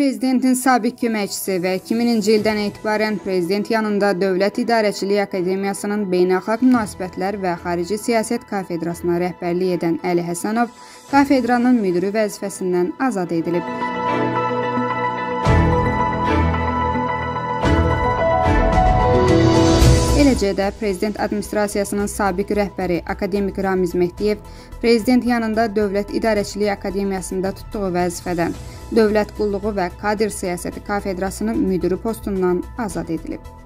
Prezidentin sabiq köməkçisi və 2000-ci ildən etibarən prezident yanında Dövlət İdarəçiliyi Akademiyasının Beynəlxalq Münasibətlər və Xarici Siyasət kafedrasına rəhbərlik edən Əli Həsənov kafedranın müdiri vəzifəsindən azad edilib. Eləcə də prezident administrasiyasının sabiq rəhbəri akademik Ramiz Mehdiyev prezident yanında Dövlət İdarəçiliyi Akademiyasında tutduğu vəzifədən Dövlət Qulluğu və Kadr Siyasəti kafedrasının müdiri postundan azad edilib.